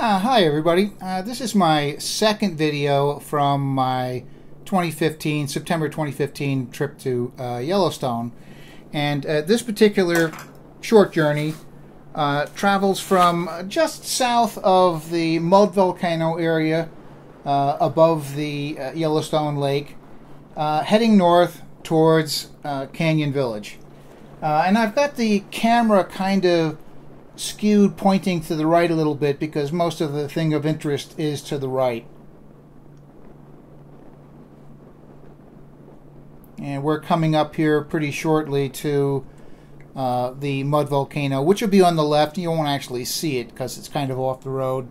Uh, hi everybody. Uh, this is my second video from my 2015 September 2015 trip to uh, Yellowstone, and uh, this particular short journey uh, travels from just south of the Mud Volcano area, uh, above the Yellowstone Lake, heading north towards Canyon Village, and I've got the camera kind of skewed pointing to the right a little bit because most of the thing of interest is to the right. And we're coming up here pretty shortly to uh, the mud volcano, which will be on the left. You won't actually see it because it's kind of off the road.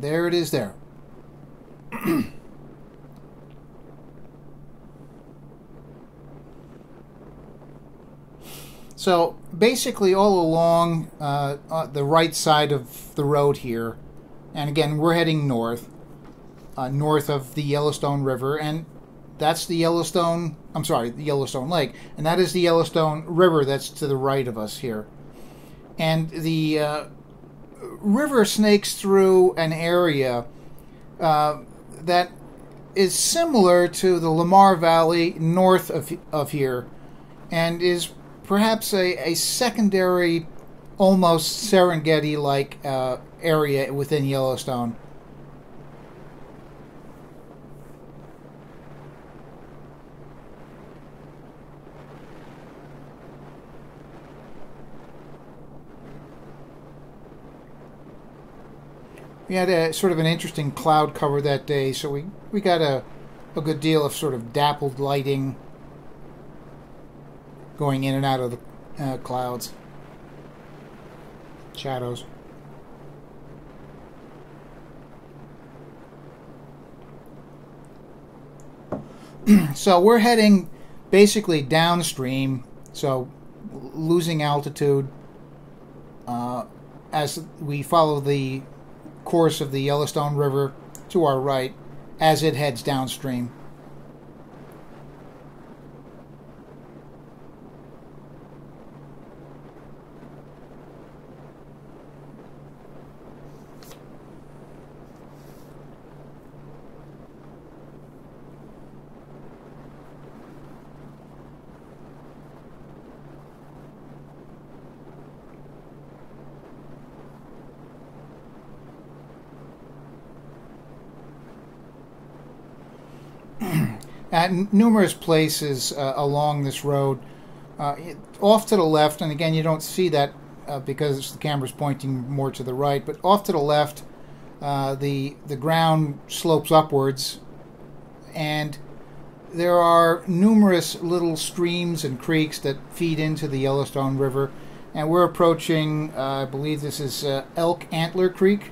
There it is there. so basically all along uh, uh, the right side of the road here, and again we're heading north, uh, north of the Yellowstone River, and that's the Yellowstone, I'm sorry, the Yellowstone Lake, and that is the Yellowstone River that's to the right of us here. And the uh, river snakes through an area uh, that is similar to the Lamar Valley north of, of here and is perhaps a, a secondary, almost Serengeti like uh, area within Yellowstone. We had a sort of an interesting cloud cover that day, so we, we got a, a good deal of sort of dappled lighting going in and out of the uh, clouds, shadows. so we're heading basically downstream, so losing altitude uh, as we follow the course of the Yellowstone River to our right as it heads downstream. At numerous places uh, along this road. Uh, off to the left, and again, you don't see that uh, because the camera's pointing more to the right, but off to the left, uh, the, the ground slopes upwards, and there are numerous little streams and creeks that feed into the Yellowstone River. And we're approaching, uh, I believe this is uh, Elk Antler Creek.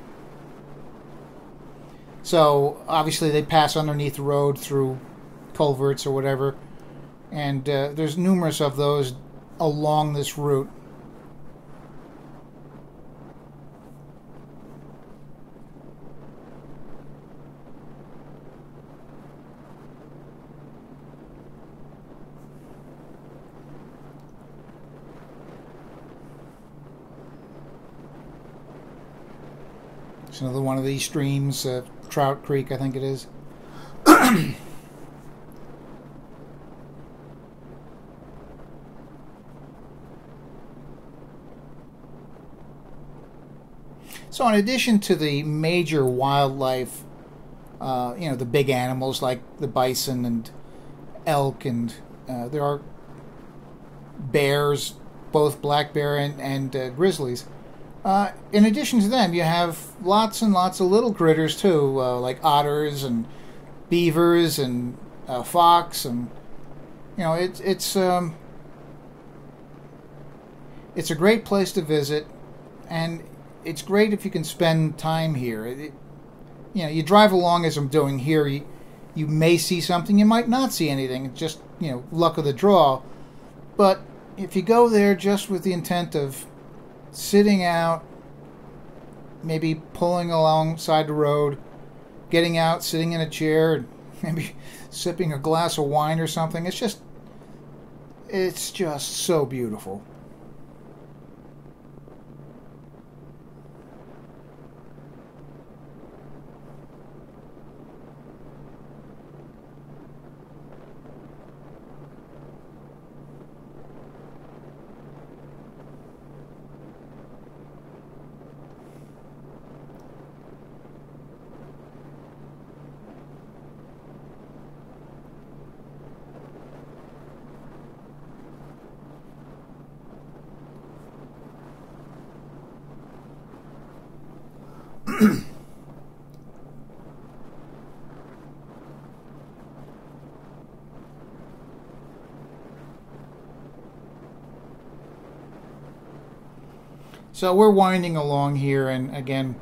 So obviously they pass underneath the road through culverts or whatever. And uh, there's numerous of those along this route. It's another one of these streams, uh, Trout Creek, I think it is. So, in addition to the major wildlife, uh, you know, the big animals like the bison and elk, and uh, there are bears, both black bear and, and uh, grizzlies. Uh, in addition to them, you have lots and lots of little critters too, uh, like otters and beavers and uh, fox, and you know, it's it's um, it's a great place to visit, and it's great if you can spend time here. It, you know, you drive along as I'm doing here. You, you may see something, you might not see anything. It's just you know luck of the draw. But if you go there just with the intent of sitting out, maybe pulling alongside the road, getting out, sitting in a chair, maybe sipping a glass of wine or something. It's just, it's just so beautiful. So we're winding along here, and again,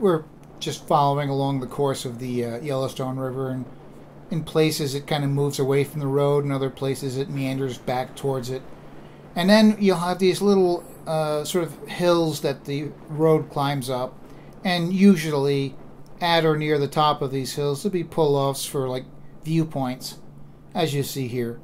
we're just following along the course of the uh, Yellowstone River. And in places, it kind of moves away from the road, and other places, it meanders back towards it. And then you'll have these little uh, sort of hills that the road climbs up, and usually at or near the top of these hills, there'll be pull offs for like viewpoints, as you see here.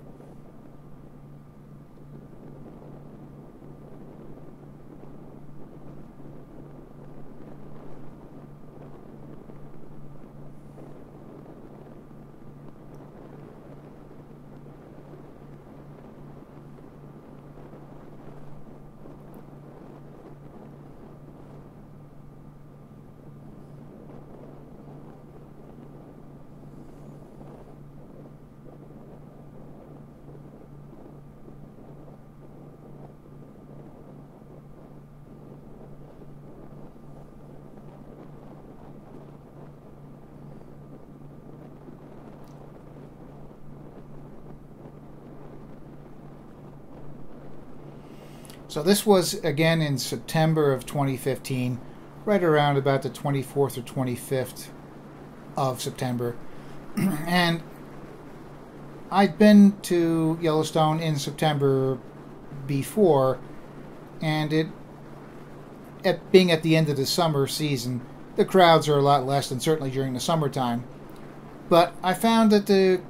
So this was again in September of 2015, right around about the 24th or 25th of September. and I'd been to Yellowstone in September before, and it at being at the end of the summer season, the crowds are a lot less than certainly during the summertime. But I found that the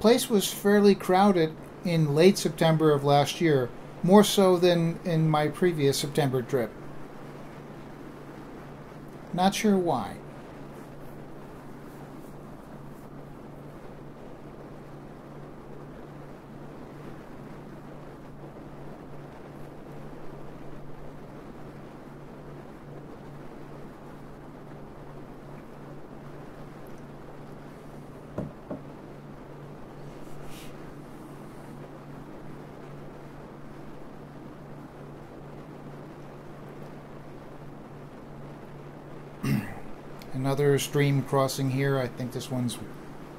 place was fairly crowded in late September of last year more so than in my previous September trip. Not sure why. Another stream crossing here. I think this one's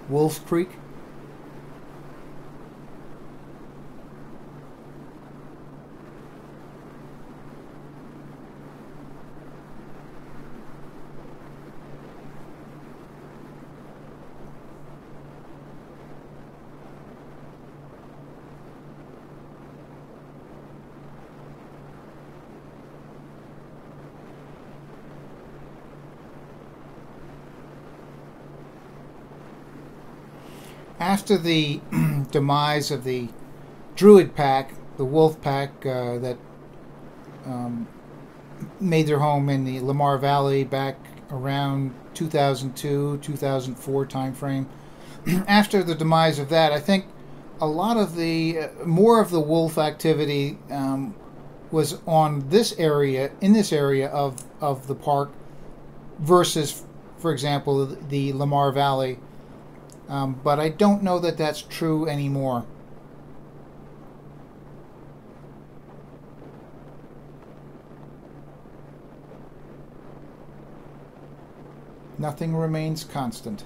Wolf Creek. After the demise of the Druid pack, the Wolf pack uh, that um, made their home in the Lamar Valley back around 2002, 2004 timeframe. after the demise of that, I think a lot of the uh, more of the wolf activity um, was on this area, in this area of of the park, versus, for example, the Lamar Valley um, but I don't know that that's true anymore. Nothing remains constant.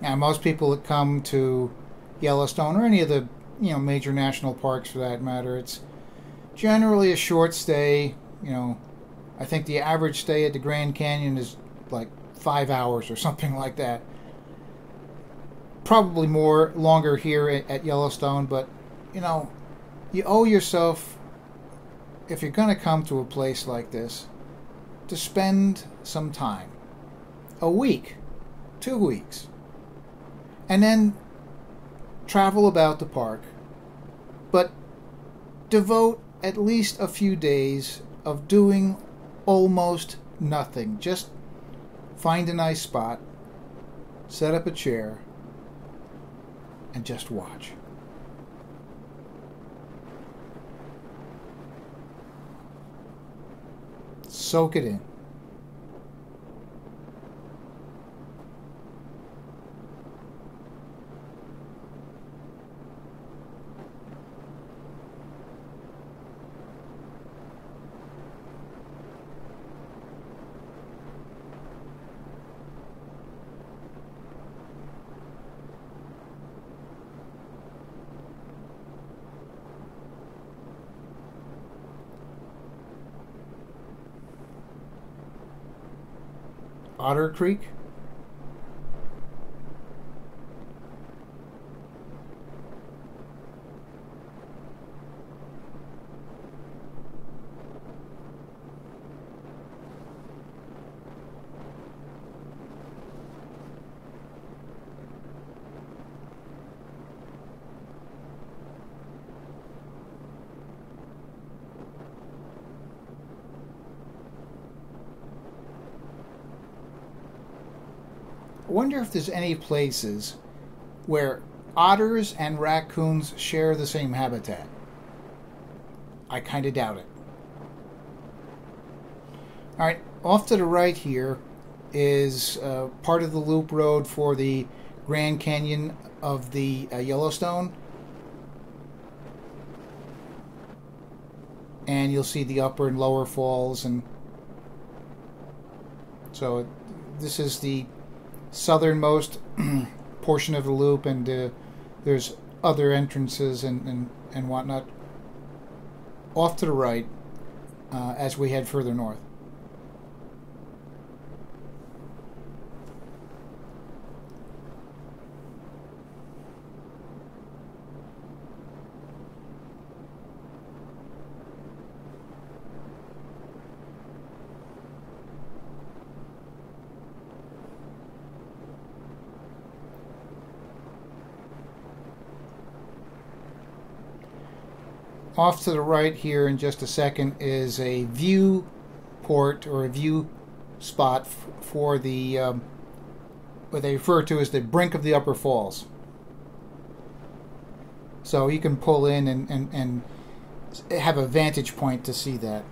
Now, most people that come to Yellowstone or any of the you know major national parks for that matter, it's generally a short stay. You know, I think the average stay at the Grand Canyon is like five hours or something like that. Probably more longer here at, Yellowstone, but you know, you owe yourself if you're going to come to a place like this to spend some time a week, two weeks, and then travel about the park, but devote at least a few days of doing almost nothing. Just find a nice spot, set up a chair, and just watch. Soak it in. Otter Creek. I wonder if there's any places where otters and raccoons share the same habitat. I kind of doubt it. All right, off to the right here is uh, part of the loop road for the Grand Canyon of the uh, Yellowstone. And you'll see the upper and lower falls and so this is the southernmost portion of the loop, and uh, there's other entrances and, and, and whatnot off to the right uh, as we head further north. Off to the right here in just a second is a view port or a view spot for the um, what they refer to as the brink of the upper falls. So you can pull in and, and, and have a vantage point to see that.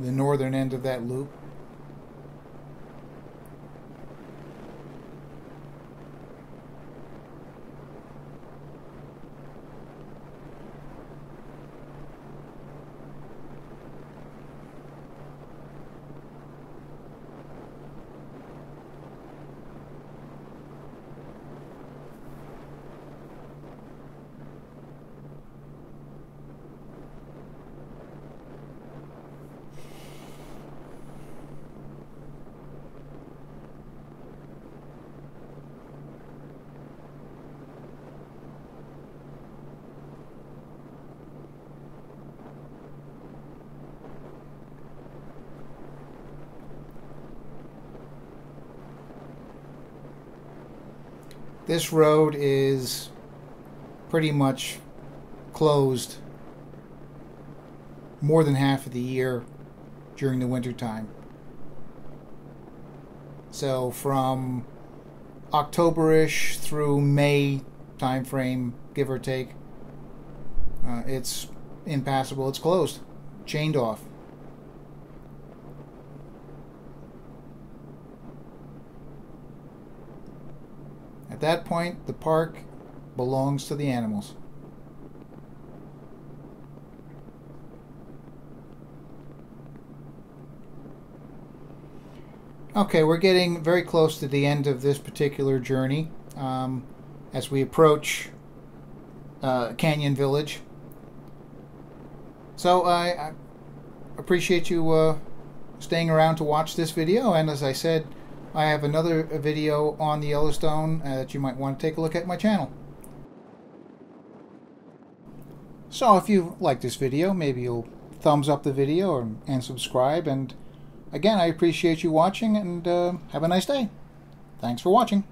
The northern end of that loop. This road is pretty much closed more than half of the year during the wintertime. So from Octoberish through May timeframe, give or take, uh, it's impassable. It's closed, chained off. At that point, the park belongs to the animals. Okay, we're getting very close to the end of this particular journey um, as we approach uh, Canyon Village. So I, I appreciate you uh, staying around to watch this video, and as I said, I have another video on the Yellowstone uh, that you might want to take a look at my channel. So if you like this video, maybe you'll thumbs up the video or, and subscribe. And again, I appreciate you watching and uh, have a nice day. Thanks for watching.